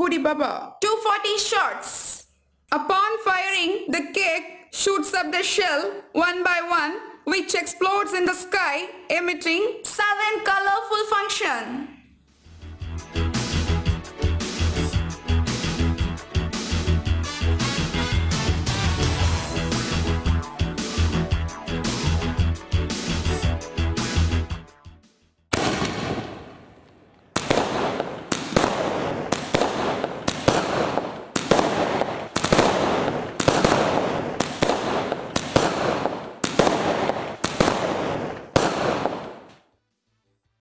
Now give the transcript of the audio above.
Hoodibabaa. 240 shots. Upon firing, the cake shoots up the shell one by one which explodes in the sky emitting Seven colorful functions.